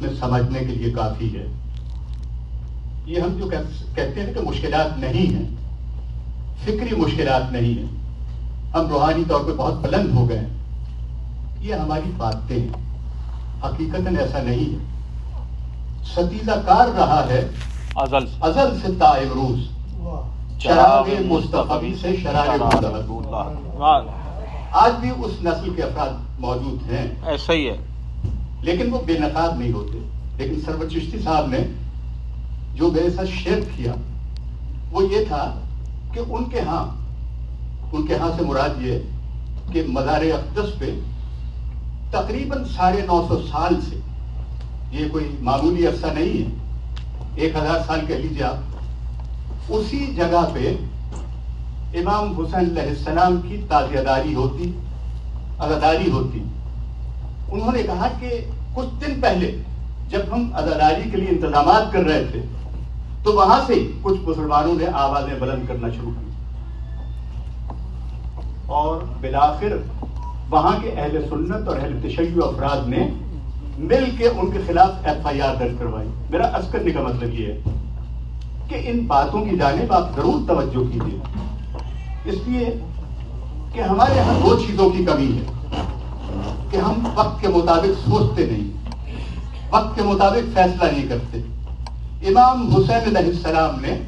میں سمجھنے کے لیے کافی ہے۔ یہ ہم جو کہتے ہیں کہ مشکلات نہیں ہیں فکری مشکلات نہیں ہیں ہم روحانی طور پہ بہت بلند ہو گئے ہیں۔ یہ ہماری باتیں ہیں۔ حقیقت ایسا نہیں ہے۔ ستیزہ کار رہا ہے۔ ازل ازل سے تا امروز شراب مستفی سے شراب آج بھی اس نسل کے افراد موجود ہیں۔ ایسا ہی ہے۔ لیکن وہ بے نقاب نہیں ہوتے۔ لیکن سرور چشتی صاحب نے جو میرے ساتھ شیئر کیا، وہ یہ تھا کہ ان کے ہاں ان کے ہاں سے مراد یہ کہ مزار اقدس پہ تقریباً ساڑھے نو سو سال سے یہ کوئی معمولی عرصہ نہیں ہے، ایک ہزار سال کہہ لیجیے آپ، اسی جگہ پہ امام حسین علیہ السلام کی تازیہ داری ہوتی ازاداری ہوتی۔ انہوں نے کہا کہ کچھ دن پہلے جب ہم ازاداری کے لیے انتظامات کر رہے تھے، تو وہاں سے کچھ مسلمانوں نے آوازیں بلند کرنا شروع کی۔ اور بلاخر وہاں کے اہل سنت اور اہل تشیع افراد نے مل کے ان کے خلاف ایف آئی آر درج کروائی۔ میرا عرض کرنے کا مطلب یہ ہے کہ ان باتوں کی جانب آپ ضرور توجہ کیجیے۔ اس لیے کہ ہمارے یہاں دو چیزوں کی کمی ہے۔ کہ ہم وقت کے مطابق سوچتے نہیں وقت کے مطابق فیصلہ نہیں کرتے۔ امام حسین علیہ السلام نے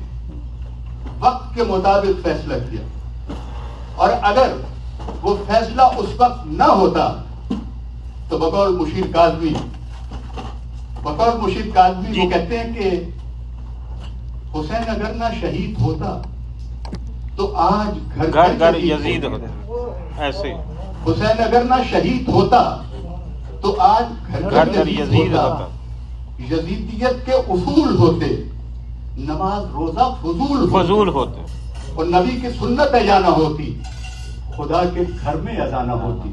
وقت کے مطابق فیصلہ کیا۔ اور اگر وہ فیصلہ اس وقت نہ ہوتا تو بقول مشیر کاظمی بقول مشیر کاظمی وہ کہتے ہیں کہ حسین اگر نہ شہید ہوتا تو آج گھر گھر گھر یزید ہوتا۔ ایسے حسین اگر نہ شہید ہوتا تو آج گھر گھر یزید ہوتا. یزیدیت کے اصول ہوتے. نماز روزہ فضول فضول ہوتے. اور نبی کی سنت اجانا ہوتی. خدا کے گھر میں اذانا ہوتی.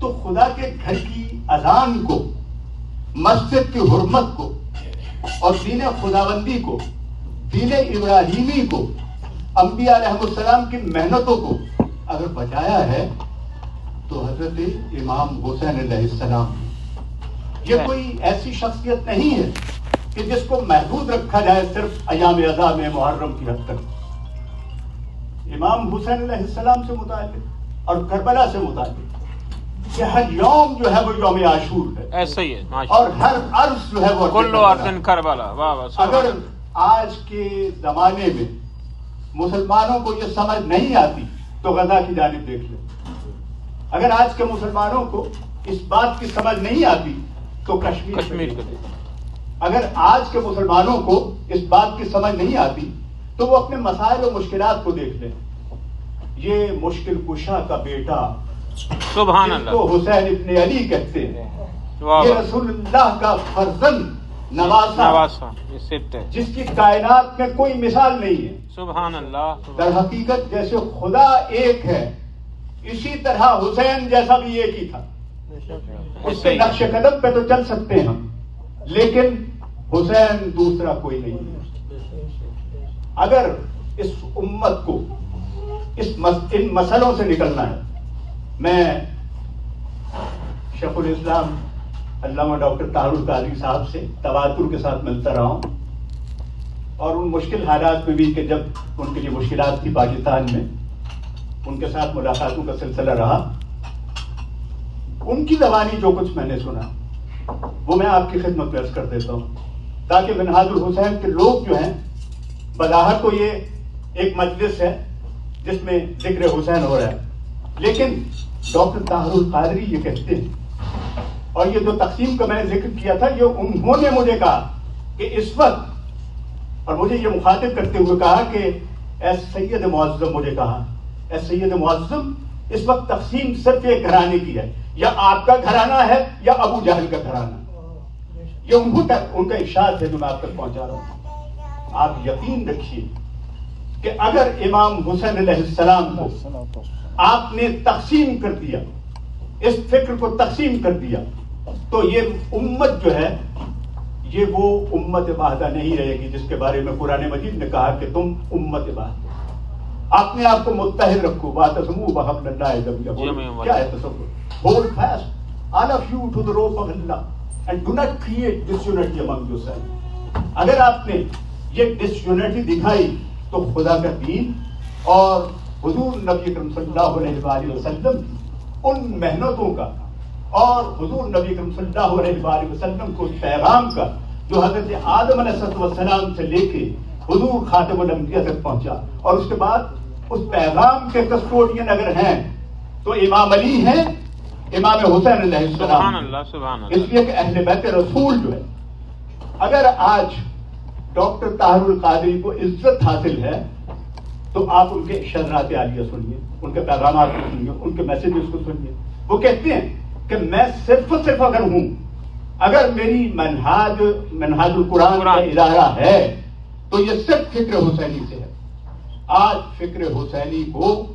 تو خدا کے گھر کی اذان کو مسجد کی حرمت کو اور دین خداوندی کو دین ابراہیمی کو انبیاء علیہ السلام کی محنتوں کو اگر بچایا ہے تو حضرت امام حسین علیہ السلام۔ یہ کوئی ایسی شخصیت نہیں ہے کہ جس کو محدود رکھا جائے صرف ایام اعضا میں محرم کی حد تک۔ امام حسین علیہ السلام سے متعلق اور کربلا سے متعلق۔ کہ ہر یوم جو ہے وہ یوم عاشور ہے۔ ایسا ہی ہے اور ہر عرض جو ہے وہ کربلا۔ اگر آج کے زمانے میں مسلمانوں کو یہ سمجھ نہیں آتی تو غزہ کی جانب دیکھ لیں۔ اگر آج کے مسلمانوں کو اس بات کی سمجھ نہیں آتی تو کشمیر کشمیر اگر آج کے مسلمانوں کو اس بات کی سمجھ نہیں آتی تو وہ اپنے مسائل و مشکلات کو دیکھ لیں۔ یہ مشکل کشا کا بیٹا سبحان اللہ کو حسین ابن علی کہتے ہیں۔ یہ رسول اللہ کا فرزند نواسا جس کی کائنات میں کوئی مثال نہیں ہے۔ سبحان اللہ۔ در حقیقت جیسے خدا ایک ہے اسی طرح حسین جیسا بھی ایک ہی تھا۔ اس کے نقش قدم پہ تو چل سکتے ہیں۔ ہم لیکن حسین دوسرا کوئی نہیں۔ اگر اس امت کو اس ان مسئلوں سے نکلنا ہے، میں شیخ الاسلام علامہ ڈاکٹر طاہر القادری صاحب سے تواتر کے ساتھ ملتا رہا ہوں۔ اور ان مشکل حالات میں بھی کہ جب ان کے لیے مشکلات تھی پاکستان میں ان کے ساتھ ملاقاتوں کا سلسلہ رہا۔ ان کی زبانی جو کچھ میں نے سنا، وہ میں آپ کی خدمت پیش کر دیتا ہوں۔ تاکہ منہاج الحسین کے لوگ جو ہیں، بظاہر کو یہ ایک مجلس ہے جس میں ذکر حسین ہو رہا ہے۔ لیکن ڈاکٹر طاہر القادری یہ کہتے ہیں، اور یہ جو تقسیم کا میں نے ذکر کیا تھا، یہ انہوں نے مجھے کہا کہ اس وقت، اور مجھے یہ مخاطب کرتے ہوئے کہا کہ اے سید معظم مجھے کہا۔ سید معظم، اس وقت تقسیم صرف ایک گھرانے کی ہے، یا آپ کا گھرانہ ہے یا ابو جہل کا گھرانہ۔ یہ انہوں تک، ان کا اشارت ہے جو میں آپ تک پہنچا رہا ہوں۔ آپ یقین رکھیے کہ اگر امام حسین علیہ السلام کو آپ نے تقسیم کر دیا، اس فکر کو تقسیم کر دیا، تو یہ امت جو ہے، یہ وہ امت واحدہ نہیں رہے گی جس کے بارے میں قرآن مجید نے کہا کہ تم امت واحدہ اپنے آپ کو متحد رکھو بات کیا ہے تصور؟ Hold fast all of you to the rope of Allah and do not create disunity among yourself. اگر آپ نے یہ ڈسیونٹی دکھائی تو خدا کا دین اور حضور نبی اکرم صلی اللہ علیہ وآلہ وسلم کی ان محنتوں کا اور حضور نبی اکرم صلی اللہ علیہ وآلہ وسلم کو پیغام کا جو حضرت آدم علیہ السلام سے لے کے حضور خاتم الانبیاء تک پہنچا۔ اور اس کے بعد اس پیغام کے کسٹوڈین اگر ہیں تو امام علی ہیں امام حسین علیہ سبحان السلام اللہ سبحان اس لیے کہ اہل بیت رسول جو ہے اگر آج ڈاکٹر طاہر القادری کو عزت حاصل ہے تو آپ ان کے شرات عالیہ سنیے ان کے پیغامات کو سنیے ان کے میسیجز کو سنیے۔ وہ کہتے ہیں کہ میں صرف صرف اگر ہوں اگر میری منہاج منہاج القرآن کا۔ ادارہ ہے تو یہ صرف فکر حسینی سے ہے۔ آج فکر حسینی کو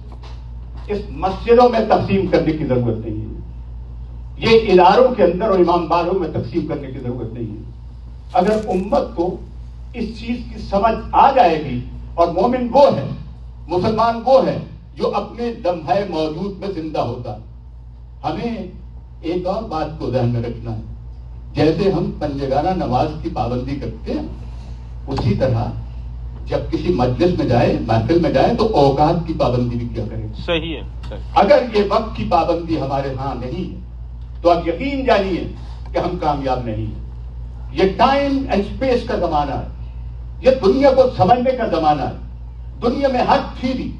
اس مسجدوں میں تقسیم کرنے کی ضرورت نہیں ہے۔ یہ اداروں کے اندر اور امام باروں میں تقسیم کرنے کی ضرورت نہیں ہے۔ اگر امت کو اس چیز کی سمجھ آ جائے گی اور مومن وہ ہے، مسلمان وہ ہے جو اپنے لمحہ موجود میں زندہ ہوتا ہے۔ ہمیں ایک اور بات کو ذہن میں رکھنا ہے۔ جیسے ہم پنجگانہ نماز کی پابندی کرتے ہیں اسی طرح جب کسی مجلس میں جائے محفل میں جائے تو اوقات کی پابندی بھی کیا کریں؟ صحیح ہے اگر یہ وقت کی پابندی ہمارے ہاں نہیں ہے تو آپ یقین جانیے کہ ہم کامیاب نہیں ہیں۔ یہ ٹائم اینڈ اسپیس کا زمانہ ہے۔ یہ دنیا کو سمجھنے کا زمانہ ہے۔ دنیا میں ہر تھیری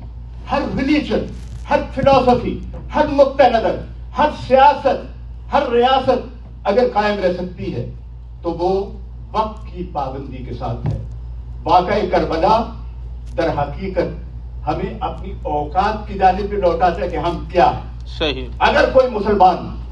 ہر ریلیجن ہر فلاسفی ہر نقطۂ نظر ہر سیاست ہر ریاست اگر قائم رہ سکتی ہے تو وہ وقت کی پابندی کے ساتھ ہے۔ واقعہ کربلا در حقیقت ہمیں اپنی اوقات کی جانب پہ لوٹاتا ہے کہ ہم کیا ہیں۔ صحیح۔ اگر کوئی مسلمان